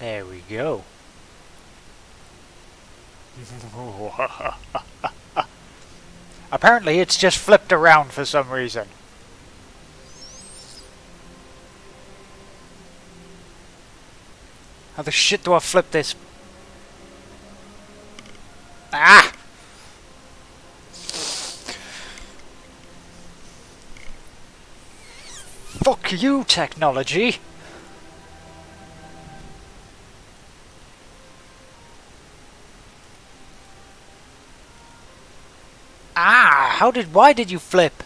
There we go. Apparently it's just flipped around for some reason. How the shit do I flip this? Ah! Fuck you, technology! How did- why did you flip?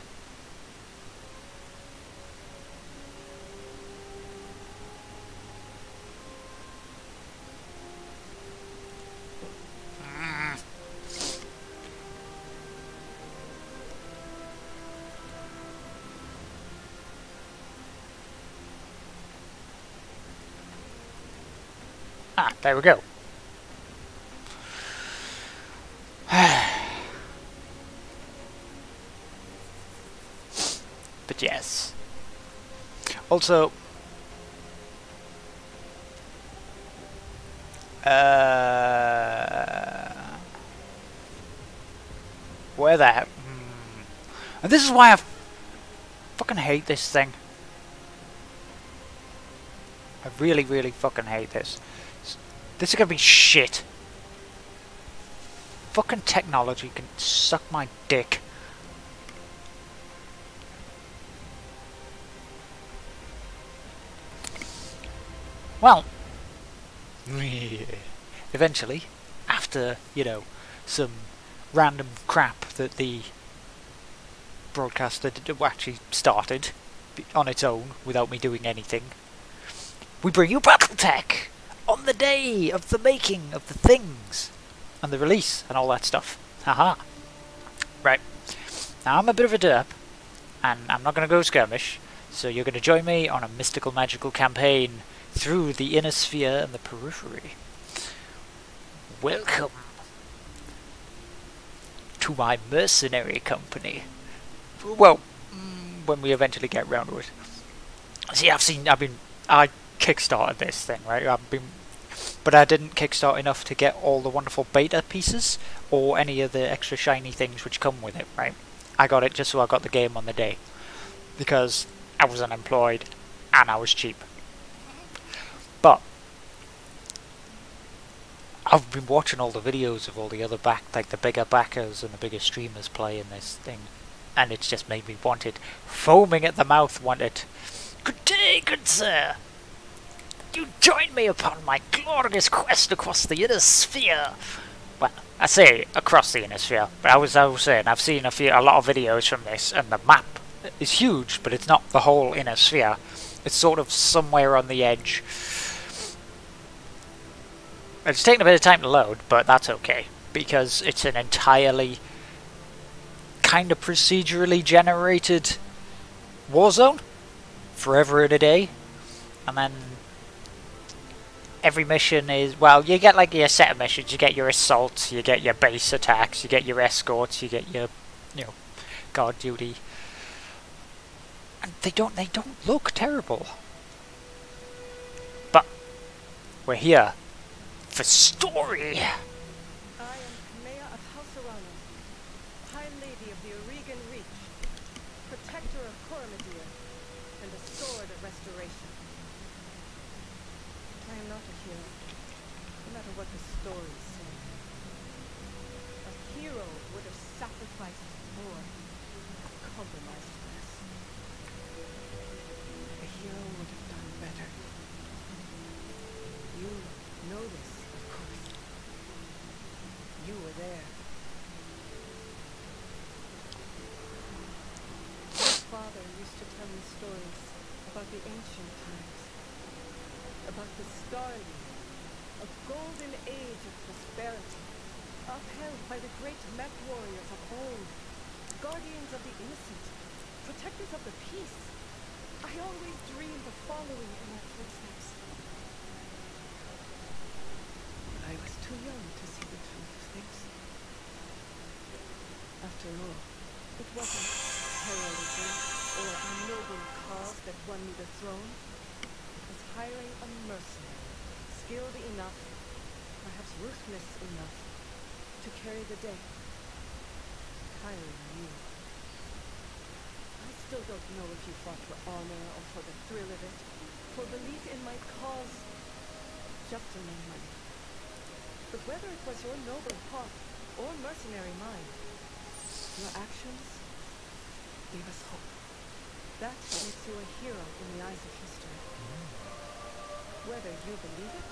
Ah, there we go. But yes. Also, uh, where the Hmm. And this is why I fucking hate this thing. I really, really fucking hate this. This is gonna be shit. Fucking technology can suck my dick. Well, eventually, after, you know, some random crap that the broadcaster actually started on its own without me doing anything, we bring you Battletech on the day of the making of the things and the release and all that stuff. Haha. Right. Now I'm a bit of a derp and I'm not going to go skirmish, so you're going to join me on a mystical magical campaign through the inner sphere and the periphery. Welcome to my mercenary company. Well, mm, when we eventually get round to it. See, I've seen, I've been, I kickstarted this thing, right? I've been, but I didn't kickstart enough to get all the wonderful beta pieces or any of the extra shiny things which come with it, right? I got it just so I got the game on the day because I was unemployed and I was cheap. But I've been watching all the videos of all the other back, like the bigger backers and the bigger streamers playing this thing, and it's just made me want it, foaming at the mouth, want it. Good day, good sir. You join me upon my glorious quest across the inner sphere. Well, I say across the inner sphere, but I was, I was saying I've seen a few, a lot of videos from this, and the map is huge, but it's not the whole inner sphere. It's sort of somewhere on the edge. It's taken a bit of time to load, but that's okay, because it's an entirely kind of procedurally generated Warzone, forever and a day, and then every mission is, well, you get like your set of missions, you get your assaults, you get your base attacks, you get your escorts, you get your, you know, guard duty, and they don't, they don't look terrible. But, we're here for story. I am Kamea of House Arano, High Lady of the Aurigan Reach, Protector of Coromodir, and the Sword of Restoration. I am not a hero, no matter what the stories say. A hero would have sacrificed more, compromised less. A hero would have done better. You know this, of course. You were there. My father used to tell me stories about the ancient times. About the Star League, a golden age of prosperity, upheld by the great mech warriors of old, guardians of the innocent, protectors of the peace. I always dreamed of following in their footsteps. I was too young to see the truth. After all, it wasn't heroism or a noble cause that won me the throne. It was hiring a mercenary, skilled enough, perhaps ruthless enough, to carry the day. Hiring you. I still don't know if you fought for honor or for the thrill of it, for belief in my cause, just to make money. But whether it was your noble heart or mercenary mind, your actions gave us hope. That makes you a hero in the eyes of history. Whether you believe it,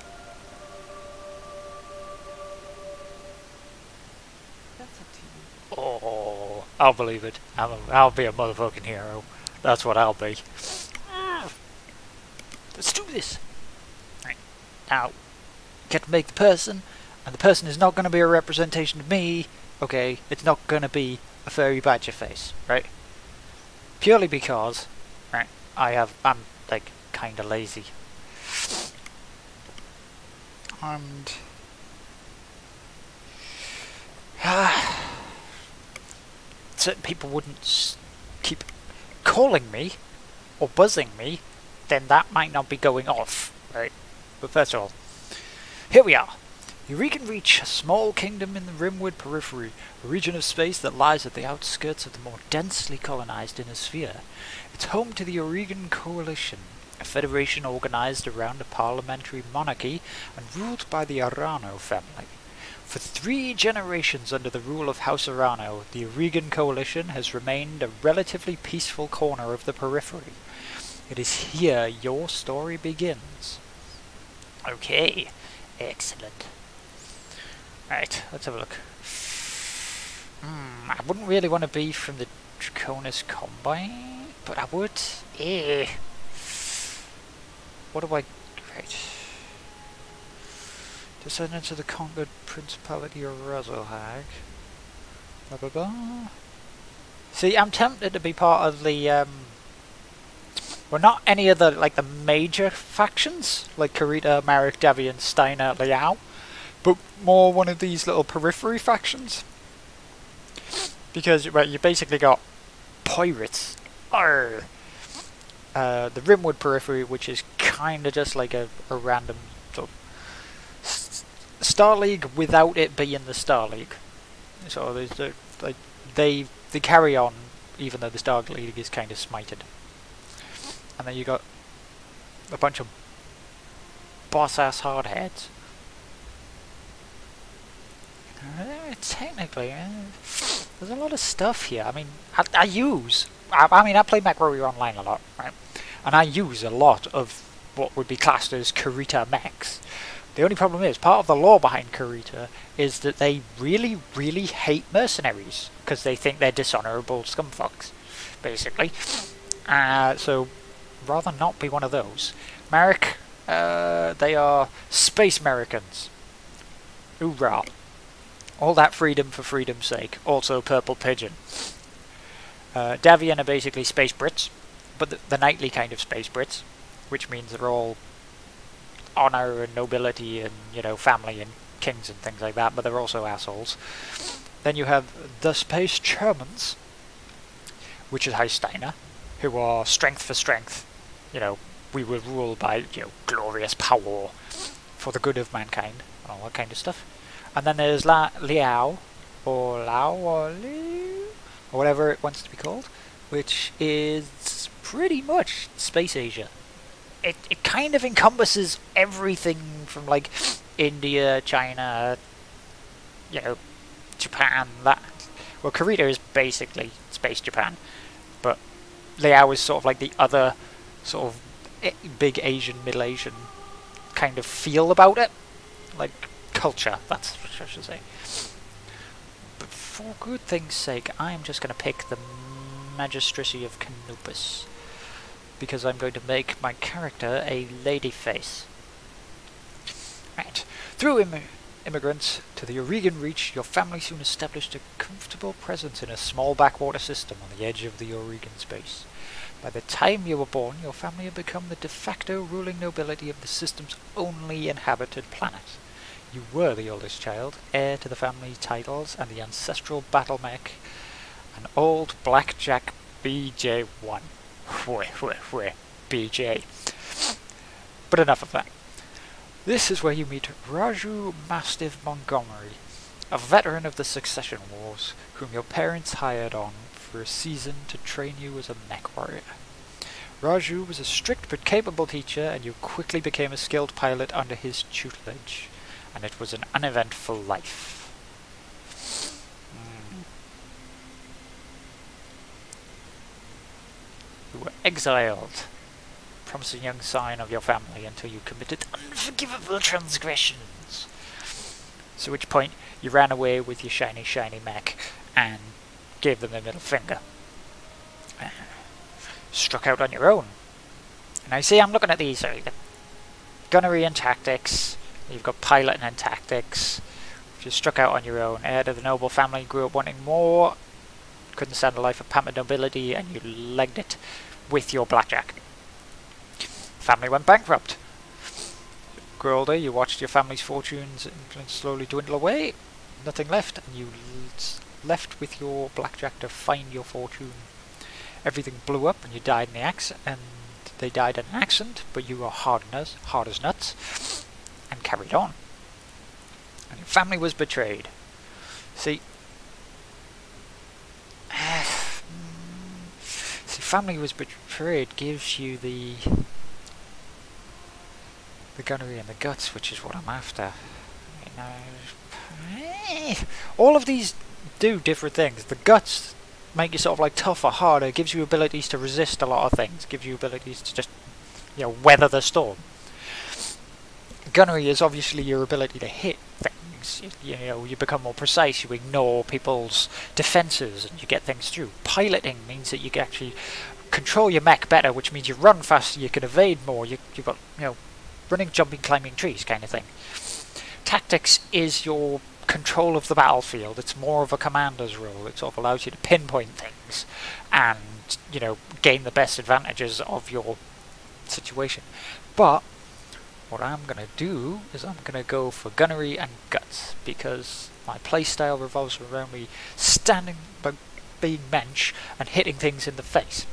that's up to you. Oh, I'll believe it. I'll, I'll be a motherfucking hero. That's what I'll be. Ah, let's do this. Right. Now, get to make the person, and the person is not going to be a representation of me. Okay, it's not going to be a furry badger face, right? Purely because, right, I have, I'm like kind of lazy. And certain people wouldn't keep calling me or buzzing me, then that might not be going off, right? But first of all, here we are. Aurigan Reach, a small kingdom in the Rimward periphery, a region of space that lies at the outskirts of the more densely colonized inner sphere. It's home to the Aurigan Coalition, a federation organized around a parliamentary monarchy and ruled by the Arano family. For three generations under the rule of House Arano, the Aurigan Coalition has remained a relatively peaceful corner of the periphery. It is here your story begins. Okay, excellent. Right, let's have a look. Hmm, I wouldn't really want to be from the Draconis Combine, but I would. Eh. What do I. Right. Descendants of the conquered principality of Rasalhague. Blah blah blah. See, I'm tempted to be part of the. Um, well, not any of the like the major factions like Kurita, Marik, Davion, Steiner, Liao, but more one of these little periphery factions. Because right, you basically got pirates, Arr. Uh, the Rimward periphery, which is kind of just like a, a random sort of Star League without it being the Star League. So there's the, like they they carry on even though the Star League is kind of smited. And then you got a bunch of boss ass hardheads. Uh, technically, uh, there's a lot of stuff here. I mean, I, I use. I, I mean, I play MechWarrior Online a lot, right? And I use a lot of what would be classed as Kurita mechs. The only problem is, part of the lore behind Kurita is that they really, really hate mercenaries because they think they're dishonorable scumfucks, basically. Uh, so, rather not be one of those. Marik, uh, they are space Americans. Hoorah. All that freedom for freedom's sake. Also Purple Pigeon. Uh, Davion are basically space Brits, but the, the knightly kind of space Brits, which means they're all honor and nobility and, you know, family and kings and things like that, but they're also assholes. Then you have the Space Germans, which is Heisteiner, who are strength for strength. You know, we will rule by, you know, glorious power for the good of mankind, and all that kind of stuff. And then there's La Liao, or Lao, or Liu, or whatever it wants to be called, which is pretty much Space Asia. It, it kind of encompasses everything from like India, China, you know, Japan, that. Well, Korea is basically Space Japan, but Liao is sort of like the other sort of eh, big Asian, Middle Asian kind of feel about it. Like culture, that's what I should say. But for good thing's sake, I'm just going to pick the Magistracy of Canopus. Because I'm going to make my character a lady face. Right. Through Im- immigrants to the Aurigan Reach, your family soon established a comfortable presence in a small backwater system on the edge of the Aurigan space. By the time you were born, your family had become the de facto ruling nobility of the system's only inhabited planet. You were the oldest child, heir to the family titles and the ancestral battle mech, an old blackjack BJ1. Where, where, where? BJ. But enough of that. This is where you meet Raju Mastiff Montgomery, a veteran of the Succession Wars, whom your parents hired on for a season to train you as a mech warrior. Raju was a strict but capable teacher, and you quickly became a skilled pilot under his tutelage, and it was an uneventful life. Mm. You were exiled, promising young sign of your family until you committed unforgivable transgressions. So at which point you ran away with your shiny, shiny mech and gave them the middle finger. Struck out on your own. And I see I'm looking at these, the gunnery and tactics, you've got piloting and tactics, you struck out on your own. Heir of the noble family, grew up wanting more, couldn't stand a life of pampered nobility, and you legged it with your blackjack. Family went bankrupt. Grew older, you watched your family's fortunes slowly dwindle away, nothing left, and you left with your blackjack to find your fortune. Everything blew up and you died in the accident, and they died in an accident, but you were hard as, hard as nuts, carried on. And your family was betrayed. See, see, family was betrayed gives you the the gunnery and the guts, which is what I'm after. You know, all of these do different things. The guts make you sort of like tougher, harder, gives you abilities to resist a lot of things, gives you abilities to just, you know, weather the storm. Gunnery is obviously your ability to hit things. You, you know, you become more precise, you ignore people's defences, and you get things through. Piloting means that you can actually control your mech better, which means you run faster, you can evade more, you, you've got, you know, running, jumping, climbing trees kind of thing. Tactics is your control of the battlefield. It's more of a commander's role. It sort of allows you to pinpoint things and, you know, gain the best advantages of your situation. But what I'm to do is I'm to go for gunnery and guts because my playstyle revolves around me standing by being mensch and hitting things in the face.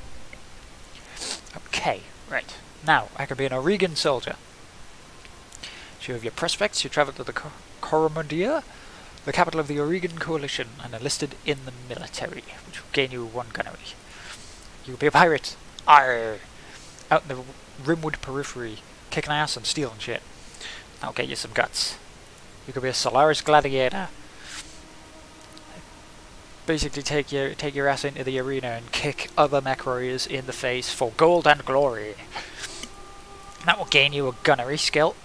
Okay, right. Now, I can be an Aurigan soldier. So you have your prospects, you travel to the Cor Coromodir, the capital of the Aurigan Coalition, and enlisted in the military, which will gain you one gunnery. You will be a pirate! Arr! Out in the Rimward periphery, kicking ass and stealing shit. I'll get you some guts. You could be a Solaris gladiator. Basically take your take your ass into the arena and kick other mech warriors in the face for gold and glory. that will gain you a gunnery skill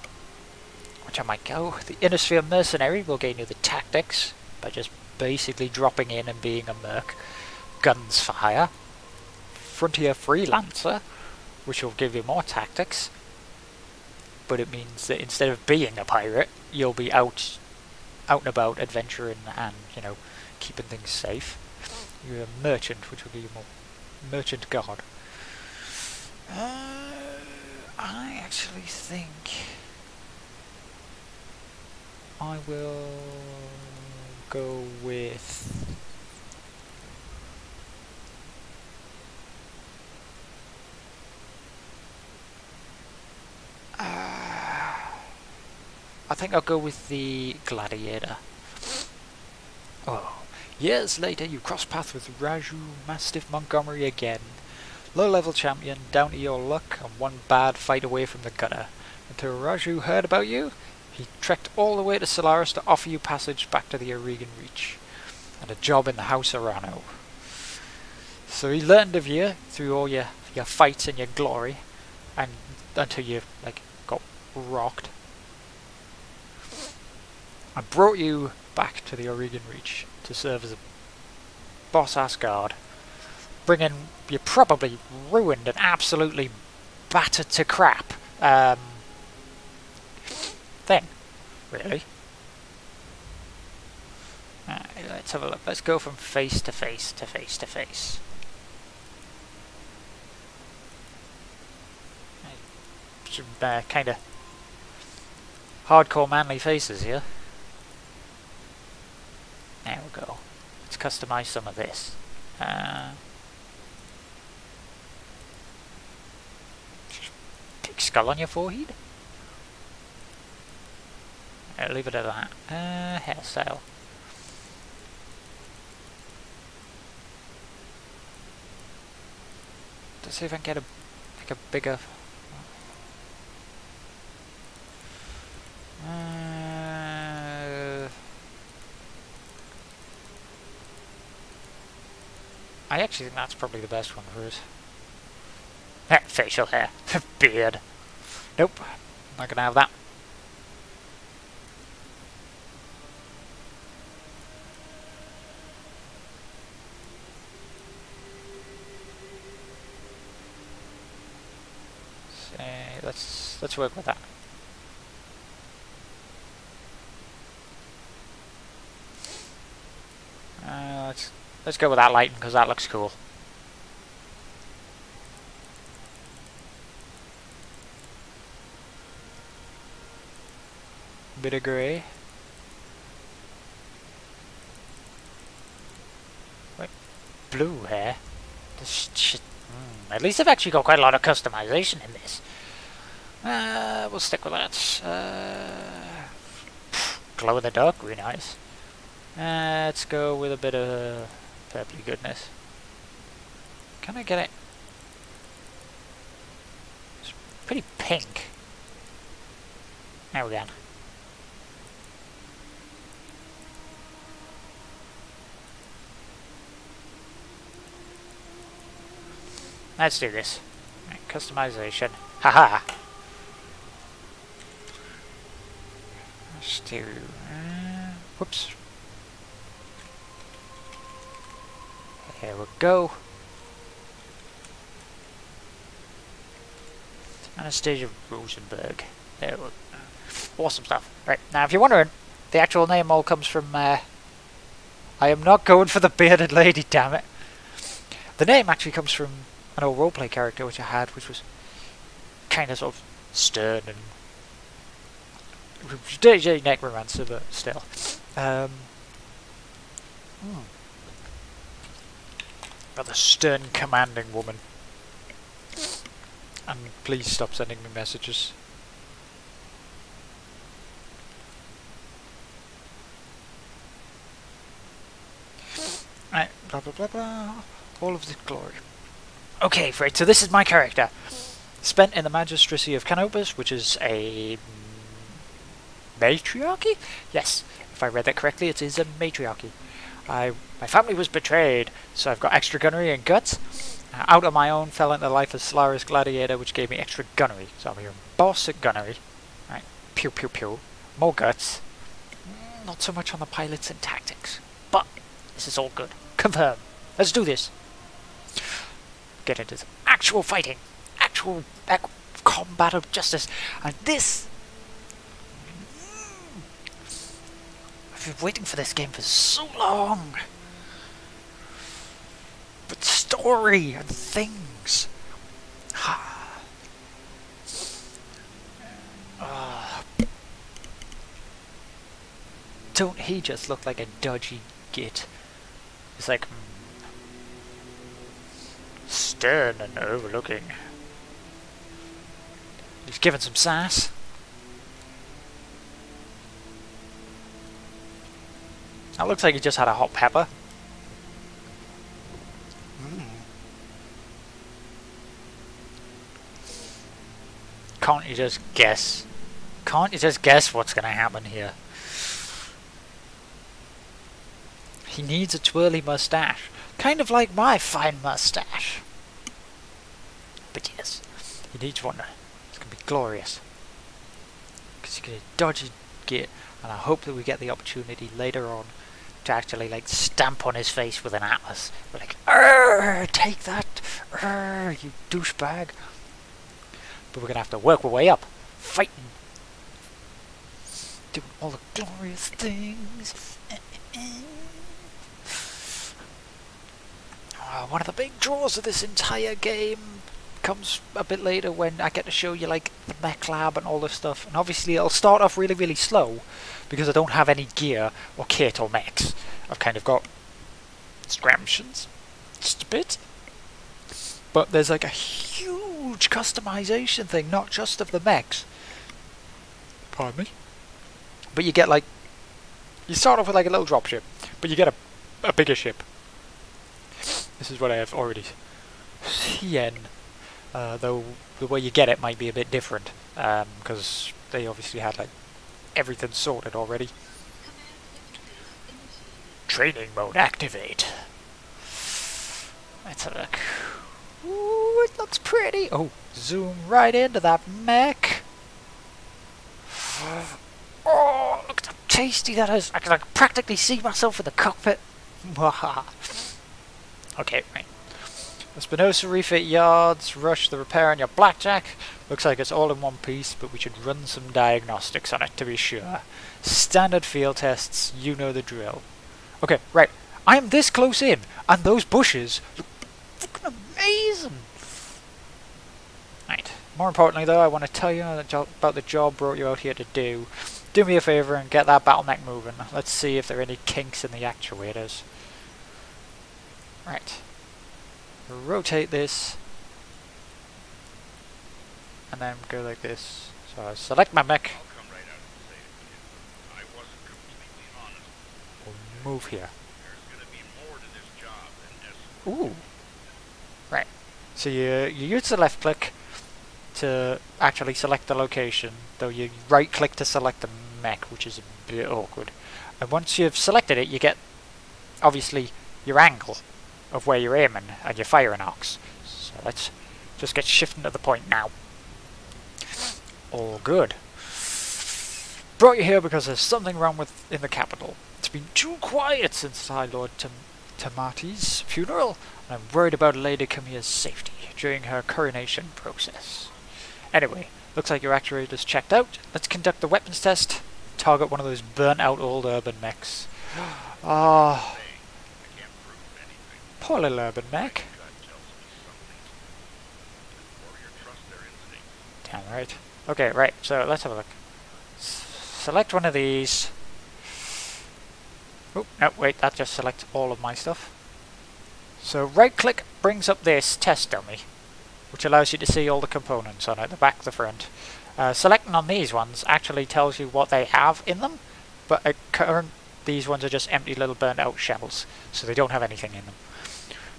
which I might go. The Innisphere Mercenary will gain you the tactics by just basically dropping in and being a merc. Guns for hire. Frontier Freelancer, which will give you more tactics. But it means that instead of being a pirate, you'll be out out and about adventuring and, you know, keeping things safe. You're a merchant, which will give you more merchant guard. Uh, I actually think I will go with uh, I think I'll go with the Gladiator. Oh. Years later, you cross paths with Raju Mastiff Montgomery again. Low-level champion, down to your luck, and one bad fight away from the gutter. Until Raju heard about you, he trekked all the way to Solaris to offer you passage back to the Aurigan Reach, and a job in the House Arano. So he learned of you through all your, your fights and your glory, and until you like got rocked. I brought you back to the Aurigan Reach to serve as a boss ass guard, bringing you probably ruined and absolutely battered to crap um, thing, really. Right, let's have a look. Let's go from face to face to face to face. Some uh, kind of hardcore manly faces here. There we go. Let's customize some of this. Uh, skull on your forehead? Leave it at that. Uh, hairstyle. Let's see if I can get a like a bigger. Uh, I actually think that's probably the best one for us. Facial hair, beard. Nope, not gonna have that. Let's let's work with that. Uh, let's go with that lighting because that looks cool. Bit of grey. Wait, blue hair. This shit. Mm, at least I've actually got quite a lot of customization in this. Uh, we'll stick with that. Uh, glow in the dark, really nice. Uh, let's go with a bit of purpley goodness. Can I get it? It's pretty pink. There we go. Let's do this. Right, customization. Haha! Let's do... Uh, whoops. There we go. Anastasia Rosenberg. There we. Awesome stuff. Right, now if you're wondering, the actual name all comes from, uh, I am not going for the bearded lady, damn it. The name actually comes from an old roleplay character which I had, which was kind of sort of stern and DJ Necromancer, but still. Um, hmm. But the stern, commanding woman. And please stop sending me messages. Right, blah blah blah blah. All of the glory. Okay, right, so this is my character. Spent in the Magistracy of Canopus, which is a matriarchy? Yes, if I read that correctly, it is a matriarchy. I, my family was betrayed, so I've got extra gunnery and guts. Uh, out on my own, fell into the life of Solaris Gladiator, which gave me extra gunnery. So I'm your boss at gunnery. Right, pew pew pew. More guts. Mm, Not so much on the pilots and tactics. But, this is all good. Confirm. Let's do this. Get into some actual fighting. Actual ac combat of justice. And this been waiting for this game for so long. But story and things. Ah. Don't he just look like a dodgy git? It's like hmm, stern and overlooking. He's given some sass. That looks like he just had a hot pepper. Mm. Can't you just guess? Can't you just guess what's going to happen here? He needs a twirly mustache. Kind of like my fine mustache. But yes, he needs one. It's going to be glorious. Because he's going to dodgy get, and I hope that we get the opportunity later on to actually like stamp on his face with an atlas. We're like, Arr, take that, Arr, you douchebag. But we're gonna have to work our way up, fighting, doing all the glorious things. Uh, one of the big draws of this entire game comes a bit later when I get to show you like the mech lab and all this stuff. And obviously it'll start off really, really slow because I don't have any gear or kit or mechs. I've kind of got scramtions, just a bit. But there's like a huge customization thing, not just of the mechs. Pardon me. but you get like you start off with like a little drop ship, but you get a a bigger ship. This is what I have already seen, uh, though the way you get it might be a bit different because they obviously had like everything sorted already. Training mode activate. Let's have a look. Ooh, it looks pretty. Oh, zoom right into that mech. Oh, look at how tasty that is. I can like, practically see myself in the cockpit. okay, right. Espinosa refit yards, rush the repair on your blackjack. Looks like it's all in one piece, but we should run some diagnostics on it to be sure. Standard field tests, you know the drill. Okay, right. I am this close in, and those bushes look fucking amazing. Right. More importantly, though, I want to tell you about the job brought you out here to do. Do me a favour and get that battle mech moving. Let's see if there are any kinks in the actuators. Right. Rotate this. And then go like this. So I select my mech. move here. Ooh. Right. So you, you use the left click to actually select the location, though you right click to select the mech, which is a bit awkward. And once you've selected it, you get, obviously, your angle of where you're aiming and your firing arcs. So let's just get shifting to the point now. All good. Brought you here because there's something wrong with in the capital. It's been too quiet since High Lord Tam Tamati's funeral, and I'm worried about Lady Camille's safety during her coronation process. Anyway, looks like your actuator's checked out. Let's conduct the weapons test. Target one of those burnt out old urban mechs. Ah. oh. Poor little urban mech. Damn right. Okay, right, so let's have a look. S select one of these. Oh, no, wait, that just selects all of my stuff. So right click brings up this test dummy which allows you to see all the components on it, the back, the front. Uh, selecting on these ones actually tells you what they have in them, but current these ones are just empty little burnt out shells, so they don't have anything in them.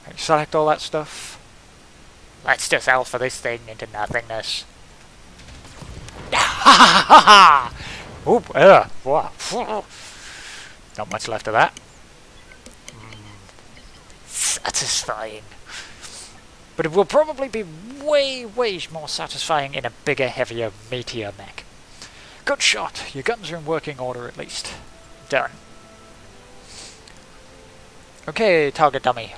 Right, select all that stuff. Let's just alpha this thing into nothingness. Ha ha ha! Oop, uh. Not much left of that. Mm. Satisfying but it will probably be way, way more satisfying in a bigger, heavier, meteor mech. Good shot. Your guns are in working order at least. Done. Okay, target dummy.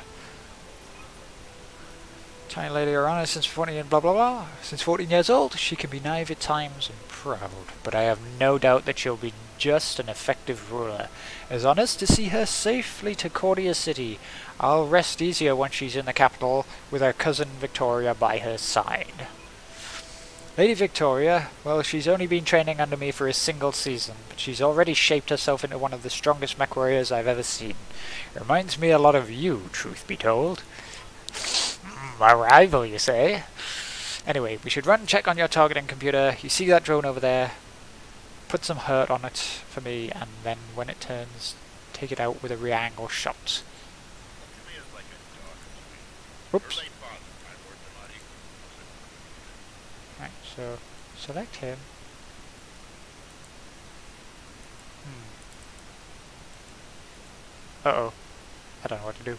Lady Arano since 14 and blah blah blah. Since 14 years old, she can be naive at times and proud, but I have no doubt that she'll be just and effective ruler. As honest to see her safely to Cordia City. I'll rest easier once she's in the capital with her cousin Victoria by her side. Lady Victoria, well, she's only been training under me for a single season, but she's already shaped herself into one of the strongest mech warriors I've ever seen. Reminds me a lot of you, truth be told. My rival, you say? Anyway, we should run and check on your targeting computer. You see that drone over there? put some hurt on it for me, and then when it turns, take it out with a re-angle shot. Oops. Right, so select him. Hmm. Uh oh. I don't know what to do.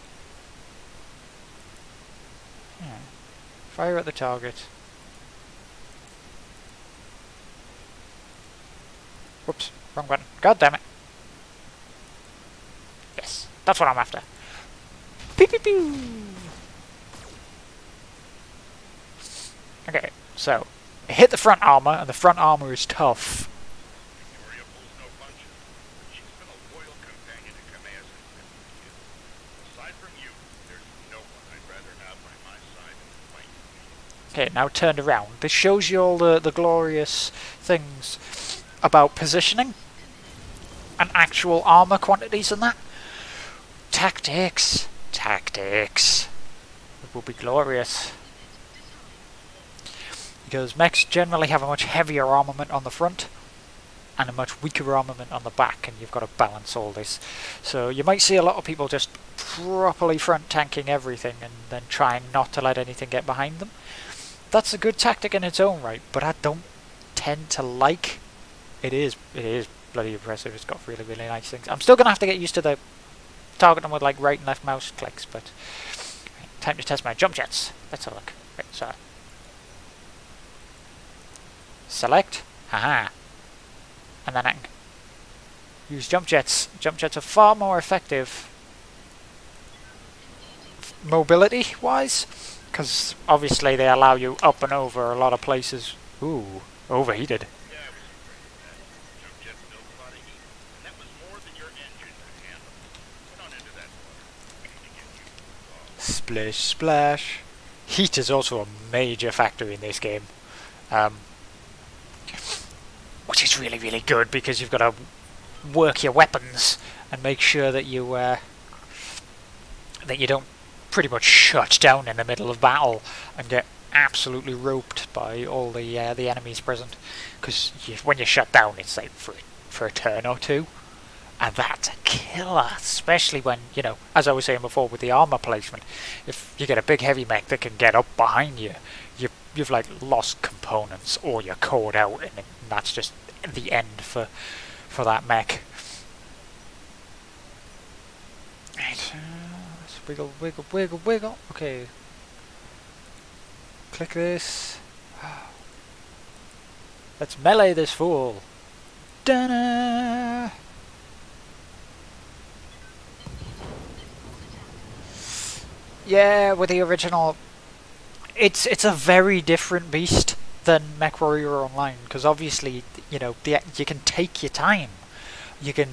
Yeah. Fire at the target. Whoops, wrong button. God damn it. Yes, that's what I'm after. Pew pew pew! Okay, so, hit the front armor, and the front armor is tough. Okay, now turned around. This shows you all the, the glorious things about positioning and actual armor quantities and that. Tactics, tactics. It will be glorious. Because mechs generally have a much heavier armament on the front and a much weaker armament on the back, and you've got to balance all this. So you might see a lot of people just properly front tanking everything and then trying not to let anything get behind them. That's a good tactic in its own right, but I don't tend to like. It is it is bloody impressive. It's got really really nice things. I'm still gonna have to get used to the targeting with like right and left mouse clicks, but time to test my jump jets. Let's have a look. Right, so select, haha, and then I can use jump jets. Jump jets are far more effective mobility wise because obviously they allow you up and over a lot of places. Ooh, overheated. Splish splash. Heat is also a major factor in this game. Um, which is really, really good because you've got to work your weapons and make sure that you uh, that you don't pretty much shut down in the middle of battle and get absolutely roped by all the uh, the enemies present. Because when you shut down, it's like for for a turn or two, and that's a killer. Especially when you know, as I was saying before, with the armor placement, if you get a big heavy mech that can get up behind you, you you've like lost components or you're caught out, and that's just the end for for that mech. Right. Wiggle, wiggle, wiggle, wiggle. Okay. Click this. Let's melee this fool. Da-na! Yeah, with the original, it's it's a very different beast than MechWarrior Online because obviously, you know, the, you can take your time. You can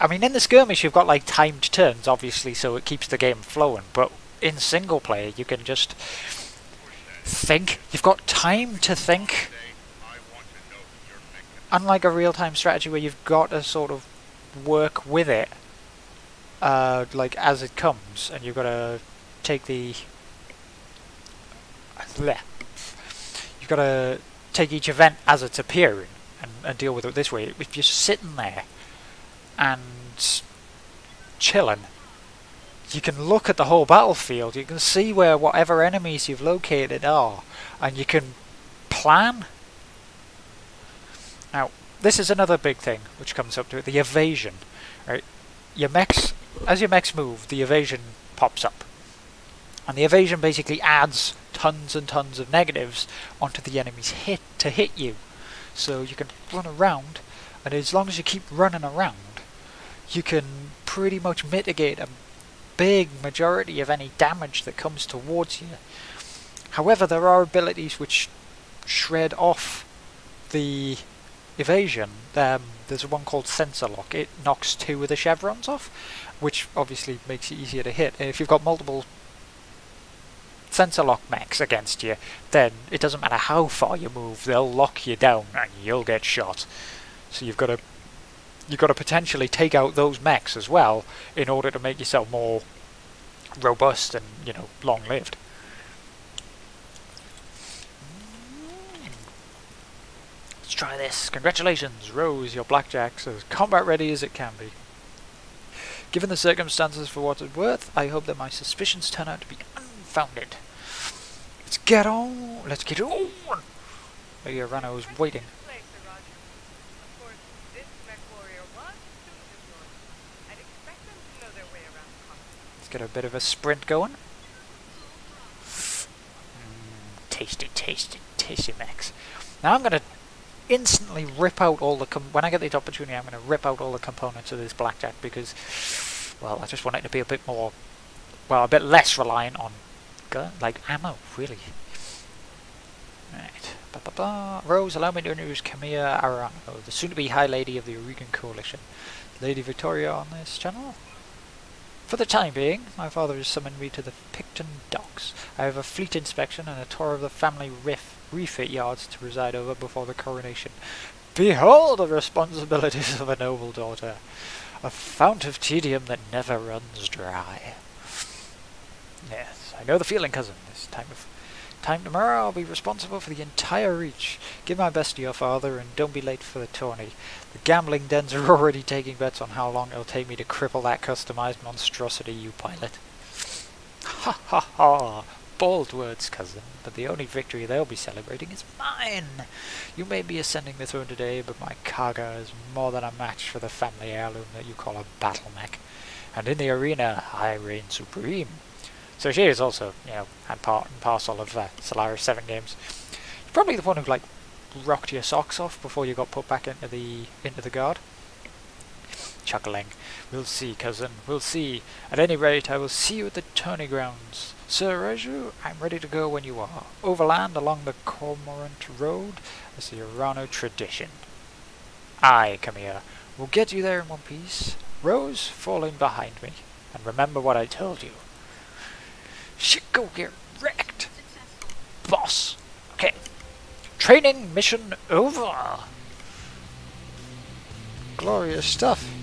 I mean, in the skirmish, you've got like timed turns, obviously, so it keeps the game flowing. But in single player, you can just think. You've got time to think. Unlike a real-time strategy where you've got to sort of work with it, uh, like as it comes, and you've got to take the. You've got to take each event as it's appearing and, and deal with it this way. If you're sitting there and chilling, you can look at the whole battlefield, you can see where whatever enemies you've located are, and you can plan. Now, this is another big thing which comes up to it, the evasion. Right? Your mechs, as your mechs move, the evasion pops up. And the evasion basically adds tons and tons of negatives onto the enemy's hit to hit you. So you can run around, and as long as you keep running around, you can pretty much mitigate a big majority of any damage that comes towards you. However, there are abilities which shred off the evasion. Um, there's one called Sensor Lock. It knocks two of the chevrons off, which obviously makes it easier to hit. And if you've got multiple sensor lock mechs against you, then it doesn't matter how far you move, they'll lock you down and you'll get shot. So you've got to you've got to potentially take out those mechs as well in order to make yourself more robust and, you know, long-lived. Let's try this. Congratulations, Rose, your blackjack's as combat ready as it can be. Given the circumstances for what it's worth, I hope that my suspicions turn out to be unfounded. Let's get on! Let's get on! Lady Arano is waiting. Get a bit of a sprint going. Mm, tasty, tasty, tasty mix. Now I'm going to instantly rip out all the... when I get the opportunity, I'm going to rip out all the components of this blackjack because, well, I just want it to be a bit more... Well, a bit less reliant on, gun, like, ammo, really. Right. Ba -ba -ba. Rose, allow me to introduce Camilla Arano, the soon-to-be High Lady of the Aurigan Coalition. Lady Victoria on this channel? For the time being, my father has summoned me to the Picton docks. I have a fleet inspection and a tour of the family riff refit yards to preside over before the coronation. Behold the responsibilities of a noble daughter, a fount of tedium that never runs dry. Yes, I know the feeling, cousin. This time of Time tomorrow, I'll be responsible for the entire reach. Give my best to your father, and don't be late for the tourney. The gambling dens are already taking bets on how long it'll take me to cripple that customized monstrosity you pilot. Ha ha ha! Bold words, cousin, but the only victory they'll be celebrating is mine! You may be ascending the throne today, but my Kaga is more than a match for the family heirloom that you call a battle mech. And in the arena, I reign supreme. So she is also, you know, and part and parcel of uh, Solaris 7 games. Probably the one who, like, rocked your socks off before you got put back into the into the guard. Chuckling. We'll see, cousin, we'll see. At any rate, I will see you at the tourney grounds. Sir Raju, I'm ready to go when you are. Overland along the Coromodir Road as the Arano tradition. Aye, Kamea, we'll get you there in one piece. Rose, fall in behind me. And remember what I told you. Shit, go get wrecked. Boss. Okay. Training mission over. Glorious stuff.